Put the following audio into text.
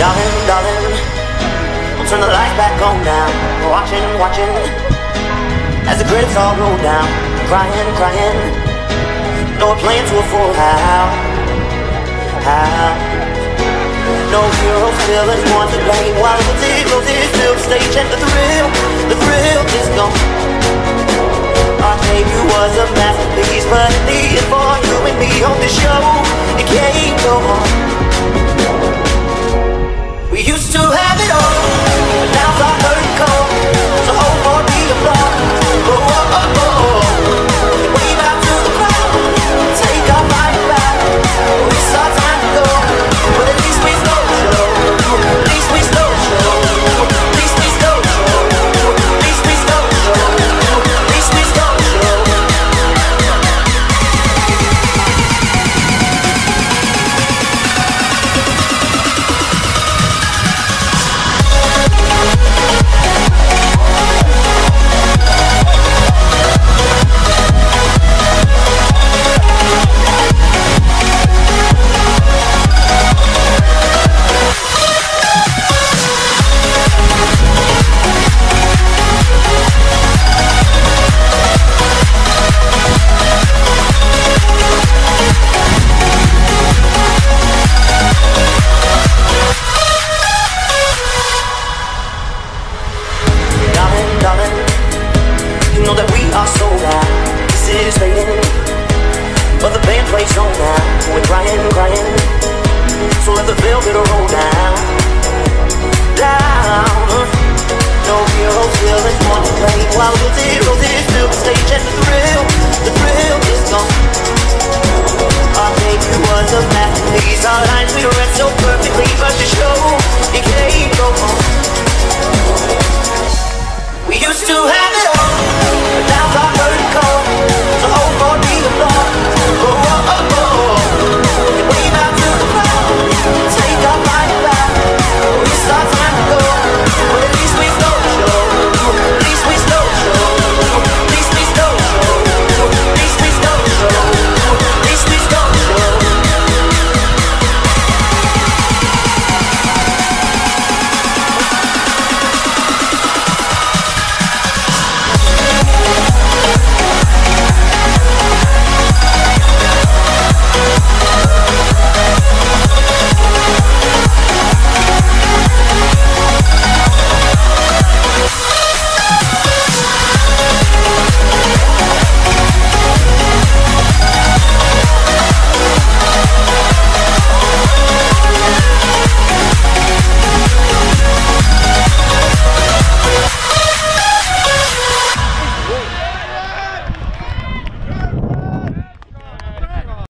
Darling, darling, we'll turn the lights back on now. Watching, watching, as the credits all roll down. Crying, crying, no we're to a full house. house. No heroes, villains, one to blame. While roses, roses fill the stage, and the thrill, the thrill is gone. Our debut was a masterpiece, but in the end, for you and me on this show, plays on now. We're crying, crying, so let the velvet roll down, down. No heroes, villains, one blame. While the zeros is fill the stage, and the thrill, the thrill is gone. Our debut was a masterpiece. Our lines we read so perfectly, but the show